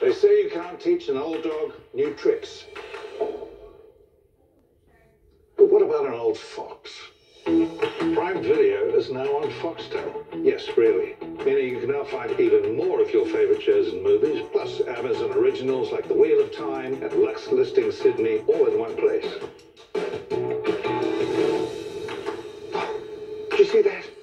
They say you can't teach an old dog new tricks. But what about an old fox? Prime Video is now on Foxtel. Yes, really. Meaning you can now find even more of your favorite shows and movies, plus Amazon originals like The Wheel of Time and Luxe Listings Sydney, all in one place. Did you see that?